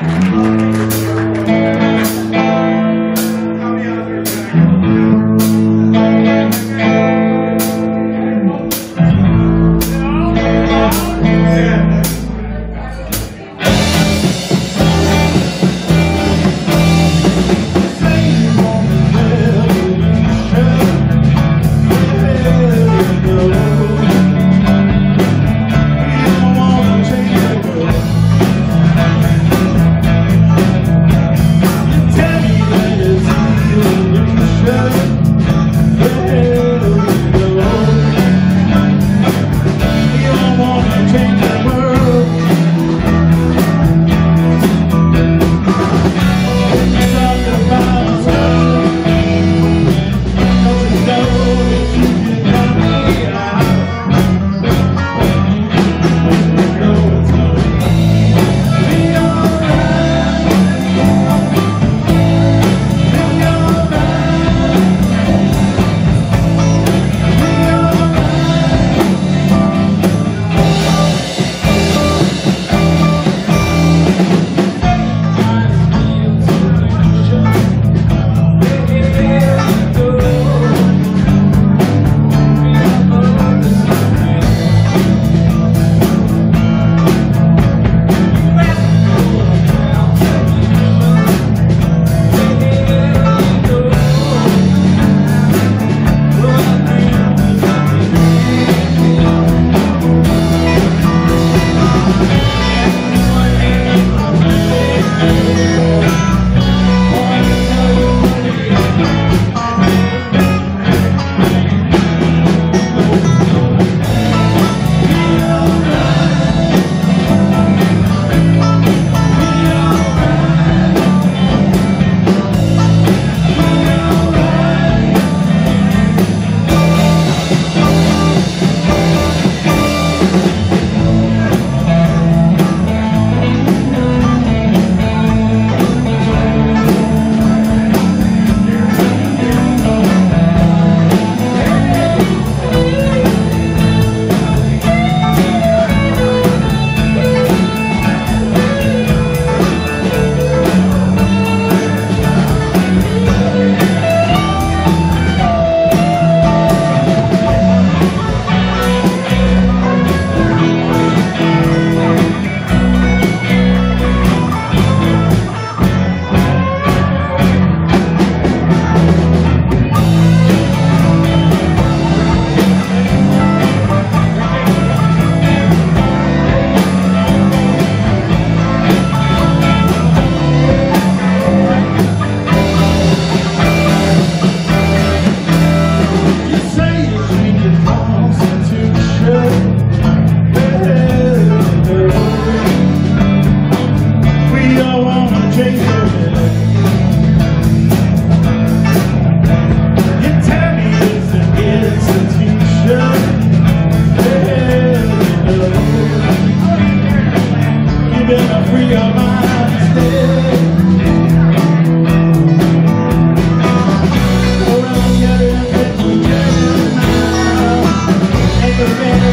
been a free the.